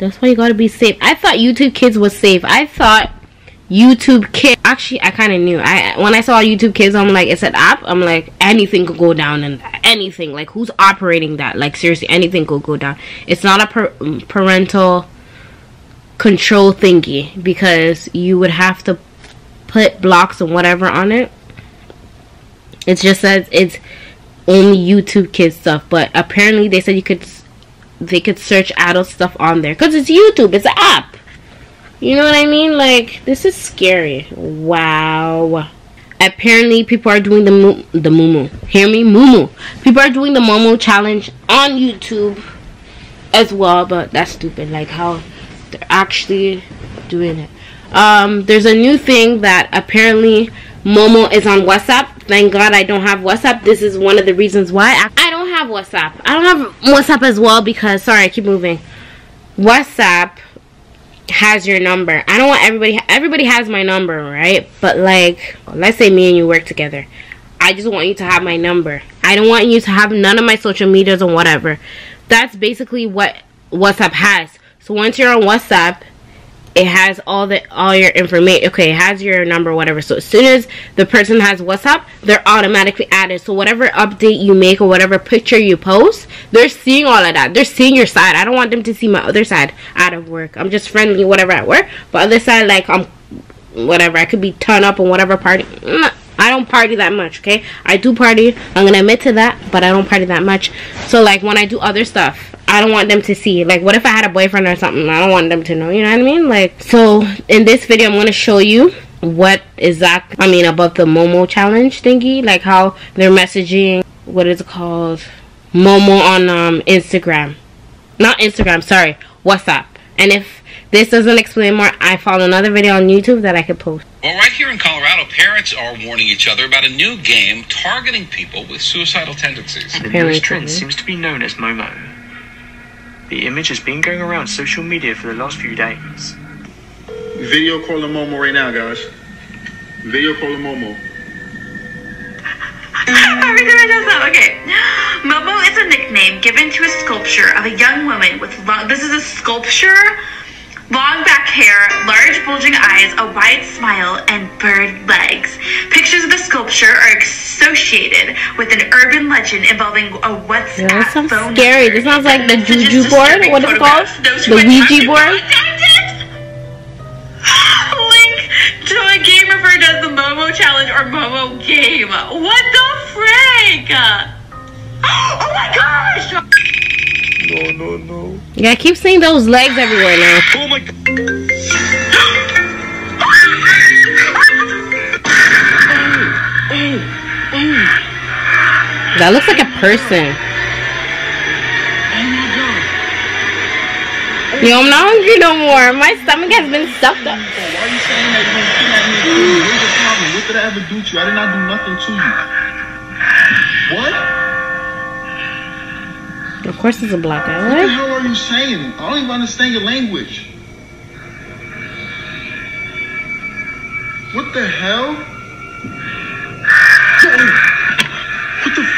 That's why you gotta be safe. I thought YouTube Kids was safe. I thought YouTube Kids. Actually, I kind of knew. I when I saw YouTube Kids, I'm like, it's an app. I'm like, anything could go down and anything. Like, who's operating that? Like, seriously, anything could go down. It's not a per mm, parental control thingy because you would have to put blocks and whatever on it. It's just that it's only YouTube Kids stuff, but apparently they said you could they could search adult stuff on there because it's YouTube. It's an app. You know what I mean? Like this is scary. Wow. Apparently, people are doing the moo the mumu. Hear me, mumu. People are doing the momo challenge on YouTube as well, but that's stupid. Like how they're actually doing it. Um, there's a new thing that apparently Momo is on WhatsApp. Thank God I don't have WhatsApp. This is one of the reasons why I, have WhatsApp. I don't have WhatsApp as well because sorry, I keep moving. WhatsApp has your number. I don't want everybody everybody has my number, right? But like let's say me and you work together. I just want you to have my number. I don't want you to have none of my social medias or whatever. That's basically what WhatsApp has. So once you're on WhatsApp, it has all the all your information okay it has your number whatever. So as soon as the person has whatsapp they're automatically added. So whatever update you make or whatever picture you post they're seeing all of that. They're seeing your side. I don't want them to see my other side out of work. I'm just friendly whatever at work. But other side like i'm whatever. I could be turned up on whatever party mm, I don't party that much, okay? I do party. I'm gonna admit to that, but I don't party that much. So like when I do other stuff, I don't want them to see. Like, what if I had a boyfriend or something? I don't want them to know. You know what I mean? Like, so in this video, I'm gonna show you what exact. I mean, about the Momo challenge thingy. Like how they're messaging. What is it called? Momo on um, Instagram. Not Instagram. Sorry, WhatsApp. And if this doesn't explain more, I found another video on YouTube that I could post. Well, right here in Colorado, parents are warning each other about a new game targeting people with suicidal tendencies. The newest trend seems to be known as Momo. The image has been going around social media for the last few days. Video calling Momo right now, guys. Video calling Momo. okay. Momo is a nickname given to a sculpture of a young woman with long. This is a sculpture Long back hair, large bulging eyes, a wide smile, and bird legs. Pictures of the sculpture are associated with an urban legend involving a WhatsApp yeah, that sounds phone scary. Number. This sounds like the Juju board. What is it called? The Ouija board. Link to a game referred as the Momo Challenge or Momo Game. What the frick? Oh my gosh! No, no, no. Yeah, I keep seeing those legs everywhere now. Oh my god. That looks like a person. Yo, I'm not hungry no more. My stomach has been stuffed up. Why are you saying that you kidnapped me? What's the problem? What did I ever do to you? I did not do nothing to you. Of course it's a black guy. What the hell are you saying? I don't even understand your language. What the hell? What the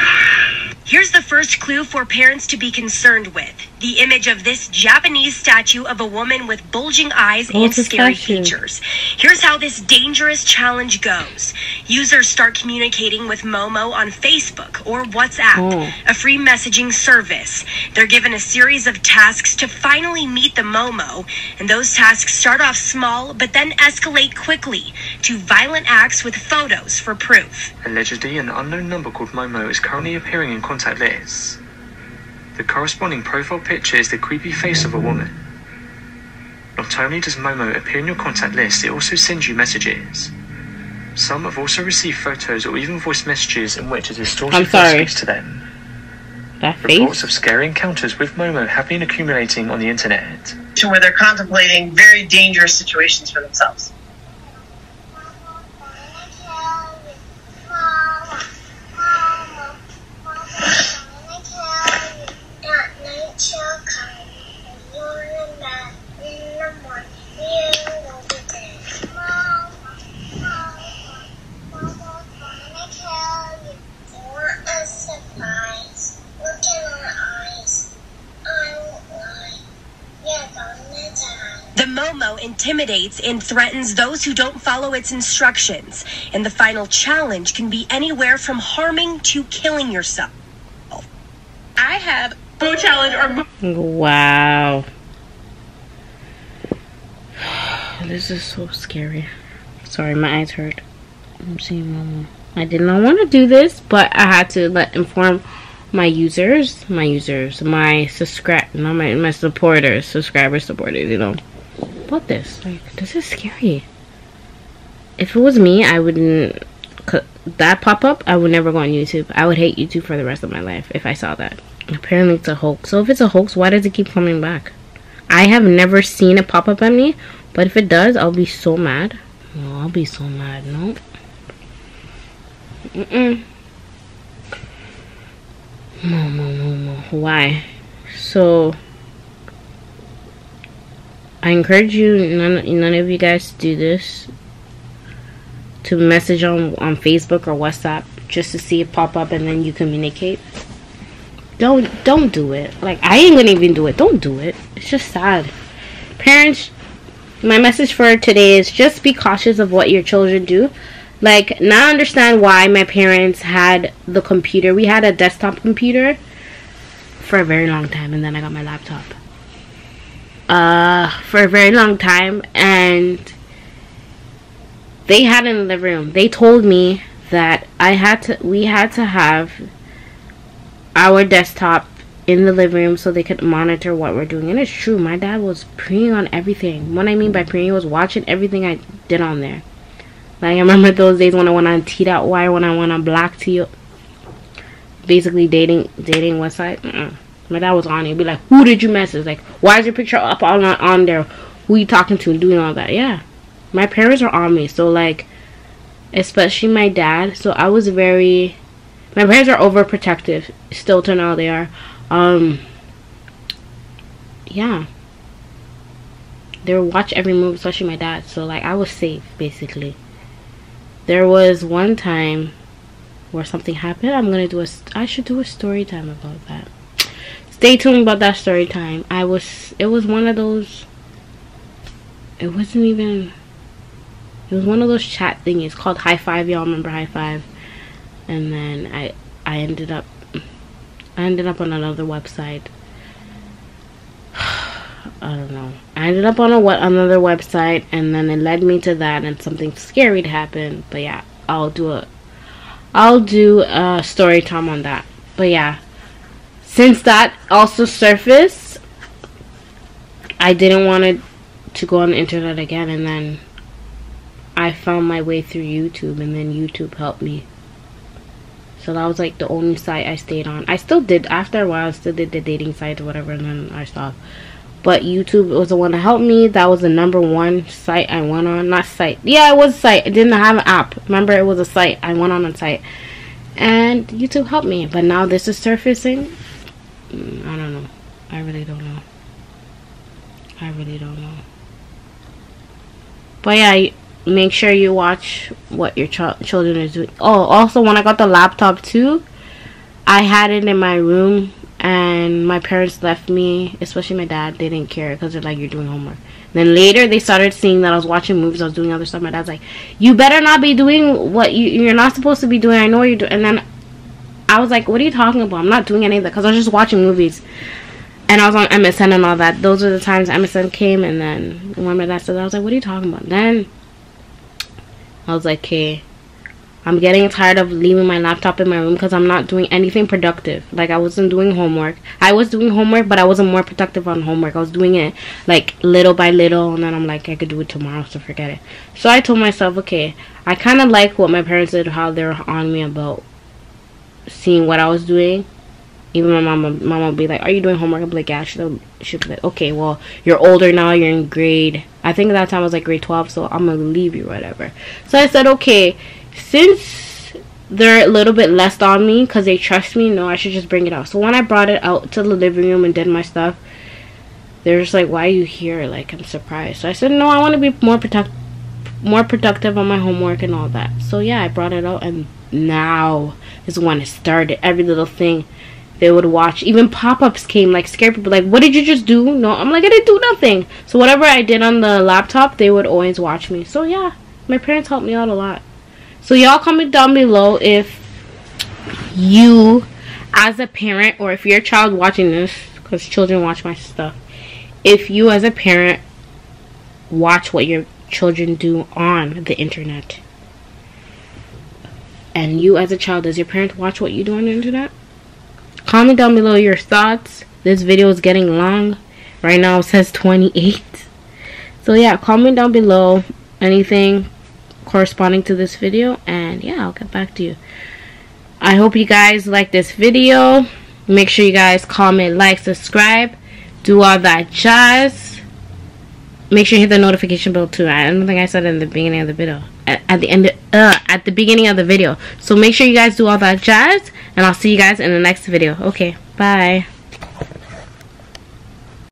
Here's the first clue for parents to be concerned with the image of this Japanese statue of a woman with bulging eyes oh, and scary features. Here's how this dangerous challenge goes users start communicating with Momo on Facebook or WhatsApp, oh. a free messaging service. They're given a series of tasks to finally meet the Momo, and those tasks start off small but then escalate quickly to violent acts with photos for proof. Allegedly, an unknown number called Momo is currently appearing in contact lists. The corresponding profile picture is the creepy face of a woman. Not only does Momo appear in your contact list, it also sends you messages. Some have also received photos or even voice messages in which a distorted voice speaks to them. That face? Reports of scary encounters with Momo have been accumulating on the internet. Where they're contemplating very dangerous situations for themselves. Intimidates and threatens those who don't follow its instructions, and the final challenge can be anywhere from harming to killing yourself. I have Mo challenge or Wow. This is so scary. Sorry, my eyes hurt. I'm seeing Momo. I did not want to do this, but I had to let inform my users, my users, my subscribe, not my my supporters, subscribers, supporters. You know, this. Like, this is scary. If it was me, I wouldn't. That pop up, I would never go on YouTube. I would hate YouTube for the rest of my life if I saw that. Apparently, it's a hoax. So if it's a hoax, why does it keep coming back? I have never seen it pop up at me, but if it does, I'll be so mad. Oh, I'll be so mad. No. Mm-mm. No, no, no, no. Why? So, I encourage you, none, none of you guys to do this. To message on, on Facebook or WhatsApp just to see it pop up and then you communicate. Don't don't do it. Like I ain't gonna even do it. Don't do it. It's just sad. Parents, my message for today is just be cautious of what your children do. Like now I understand why my parents had the computer. We had a desktop computer for a very long time and then I got my laptop. Uh for a very long time and they had in the room. They told me that I had to we had to have our desktop in the living room so they could monitor what we're doing. And it's true, my dad was preying on everything. What I mean by preying, was watching everything I did on there. Like I remember those days when I went on T.Wire, when I went on Black T, basically dating dating website. Mm-mm. My dad was on it. He'd be like, "Who did you message? Like, why is your picture up on on there? Who you talking to and doing all that?" Yeah, my parents are on me, so like, especially my dad. So I was very my parents are overprotective still to now they are um yeah they would watch every move especially my dad so like i was safe basically there was one time where something happened i'm gonna do a i should do a story time about that stay tuned about that story time i was it was one of those it wasn't even it was one of those chat thingies called hi5 y'all remember hi5 and then I I ended up I ended up on another website. I don't know. I ended up on a what another website, and then it led me to that, and something scary happened. But yeah, I'll do a I'll do a story time on that. But yeah, since that also surfaced, I didn't want to to go on the internet again, and then I found my way through YouTube, and then YouTube helped me. So that was like the only site I stayed on. I still did after a while. I still did the dating sites or whatever, and then I stopped. But YouTube was the one that helped me. That was the number one site I went on. Not site. Yeah, it was a site. It didn't have an app. Remember, it was a site. I went on a site, and YouTube helped me. But now this is surfacing. Mm, I don't know. I really don't know. I really don't know. But yeah, make sure you watch what your ch- children is doing. Oh, also when I got the laptop too, I had it in my room and my parents left me, especially my dad. They didn't care because they're like, "You're doing homework." Then later they started seeing that I was watching movies, I was doing other stuff. My dad's like, "You better not be doing what you you're not supposed to be doing. I know you're doing." And then I was like, "What are you talking about? I'm not doing anything because I was just watching movies." And I was on MSN and all that. Those are the times MSN came, and then when my that, I was like, "What are you talking about?" Then I was like, okay, I'm getting tired of leaving my laptop in my room because I'm not doing anything productive. Like I wasn't doing homework. I was doing homework, but I wasn't more productive on homework. I was doing it like little by little, and then I'm like, I could do it tomorrow, so forget it. So I told myself, okay, I kind of like what my parents did, how they were on me about seeing what I was doing. Even my mama, mama would be like, "Are you doing homework?" I'd be like, "Yeah." She'd, be like, "Okay, well, you're older now. You're in grade. I think at that time I was like grade 12, so I'm gonna leave you, whatever." So I said, "Okay, since they're a little bit less on me because they trust me, no, I should just bring it out." So when I brought it out to the living room and did my stuff, they're just like, "Why are you here?" Like I'm surprised. So I said, "No, I want to be more protect, more productive on my homework and all that." So yeah, I brought it out, and now is when it started. Every little thing they would watch. Even pop-ups came like scare people like, "What did you just do?" No, I'm like, "I didn't do nothing." So whatever I did on the laptop, they would always watch me. So yeah, my parents helped me out a lot. So y'all comment down below if you as a parent or if your child watching this because children watch my stuff if you as a parent watch what your children do on the internet and you as a child does your parent watch what you do on the internet comment down below your thoughts this video is getting long right now it says 28 so yeah comment down below anything corresponding to this video and yeah I'll get back to you I hope you guys like this video. Make sure you guys comment, like, subscribe, do all that jazz. Make sure you hit the notification bell too. I don't think I said it in the beginning of the video. At, at the end, uh, at the beginning of the video. So make sure you guys do all that jazz, and I'll see you guys in the next video. Okay, bye.